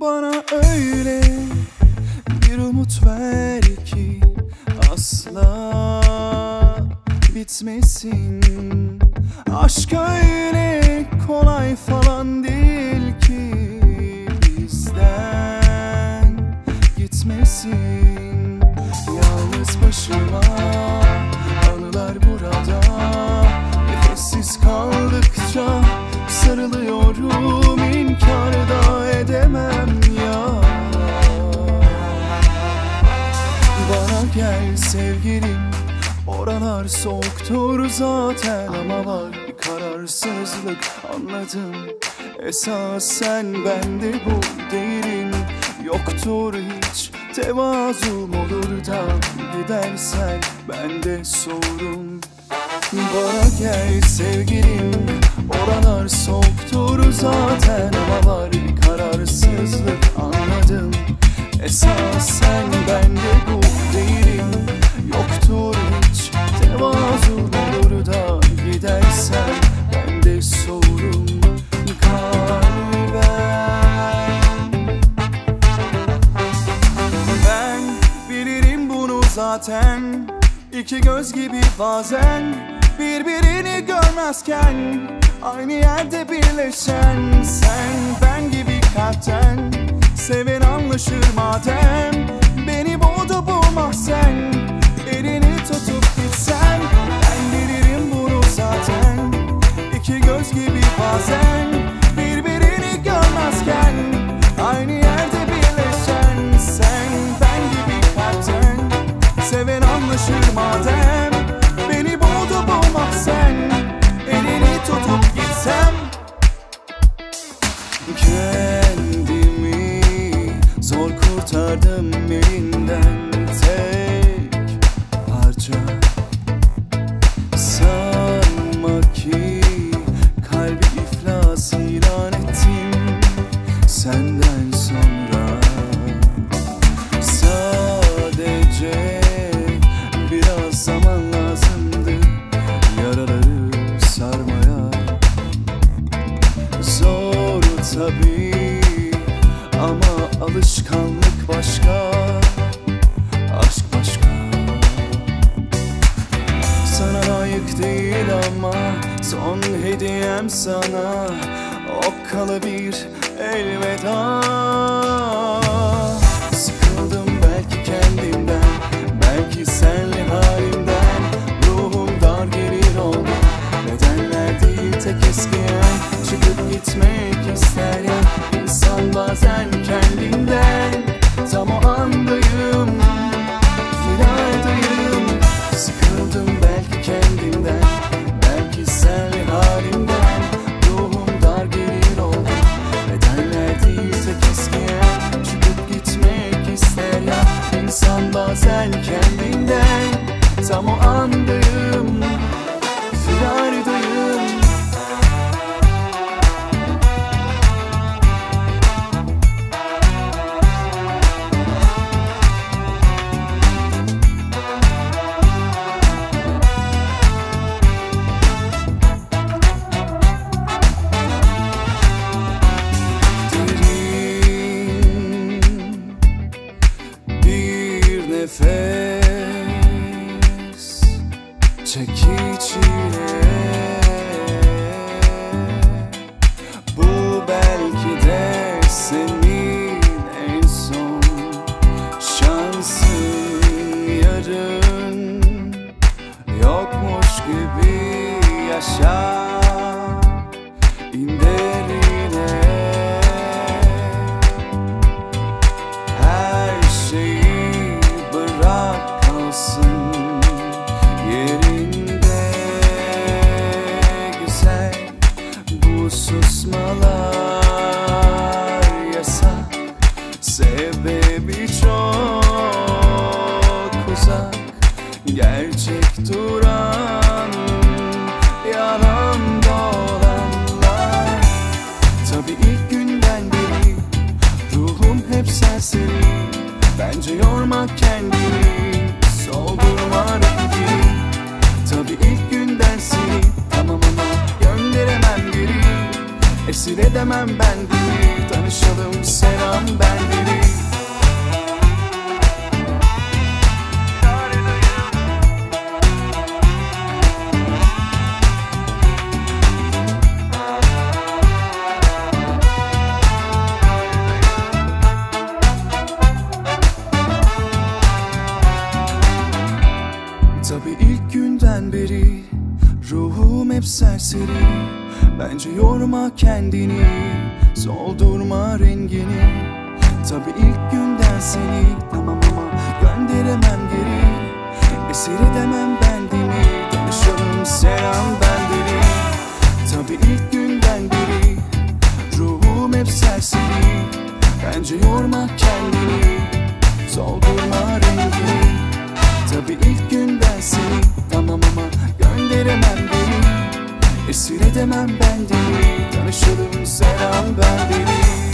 Bana öyle bir umut ver ki asla bitmesin. Aşk öyle Oralar soğuktur zaten ama var bir kararsızlık anladım. Esas sen bende bu değilim Yoktur hiç tevazum olur da Gidersen bende sorun. Bana gel sevgilim Oralar soğuktur zaten ama var bir kararsızlık anladım. Esas sen zaten. İki göz gibi bazen Birbirini görmezken Aynı yerde birleşen Sen ben gibi kalpten. Seven anlaşır madem Beni boğdu bu mahzen Elini tutup gitsen Ben bilirim bunu zaten. İki göz gibi bazen alışkanlık başka Aşk başka. Sana layık değil ama son hediyem sana. Okkalı bir elveda samo andy gerçek duran yalan dolanlar. Tabi ilk günden beri ruhum hep serseri Bence yormak kendini serseri. Bence yorma kendini Soldurma rengini. Tabi ilk günden seni Tamam ama gönderemem geri. Esir edemem bendimi Tanışalım selam ben Esir edemem bendini Tanışalım selam ben deli